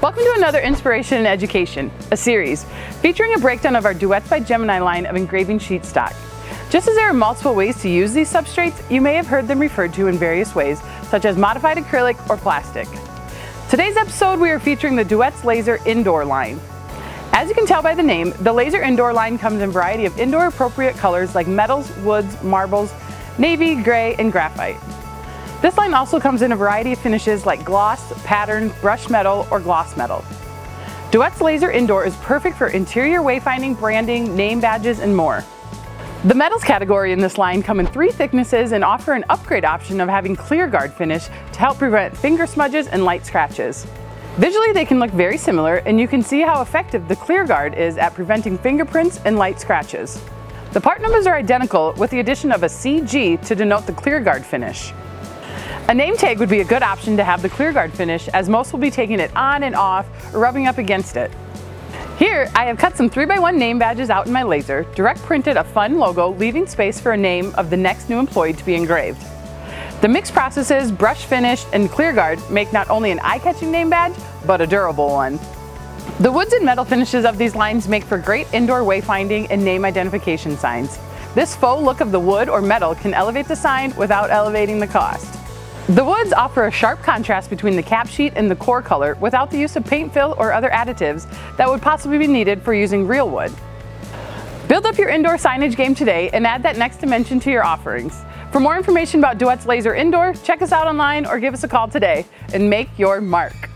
Welcome to another Inspiration in Education, a series featuring a breakdown of our Duets by Gemini line of engraving sheet stock. Just as there are multiple ways to use these substrates, you may have heard them referred to in various ways, such as modified acrylic or plastic. Today's episode, we are featuring the Duets Laser Indoor line. As you can tell by the name, the Laser Indoor line comes in a variety of indoor appropriate colors like metals, woods, marbles, navy, gray, and graphite. This line also comes in a variety of finishes like gloss, pattern, brushed metal, or gloss metal. Duets Laser Indoor is perfect for interior wayfinding, branding, name badges, and more. The metals category in this line come in three thicknesses and offer an upgrade option of having clear guard finish to help prevent finger smudges and light scratches. Visually they can look very similar and you can see how effective the clear guard is at preventing fingerprints and light scratches. The part numbers are identical with the addition of a CG to denote the clear guard finish. A name tag would be a good option to have the clear guard finish as most will be taking it on and off or rubbing up against it. Here, I have cut some 3x1 name badges out in my laser, direct printed a fun logo, leaving space for a name of the next new employee to be engraved. The mixed processes, brush finish, and clear guard make not only an eye-catching name badge, but a durable one. The woods and metal finishes of these lines make for great indoor wayfinding and name identification signs. This faux look of the wood or metal can elevate the sign without elevating the cost. The woods offer a sharp contrast between the cap sheet and the core color without the use of paint fill or other additives that would possibly be needed for using real wood. Build up your indoor signage game today and add that next dimension to your offerings. For more information about Duets Laser Indoor, check us out online or give us a call today and make your mark.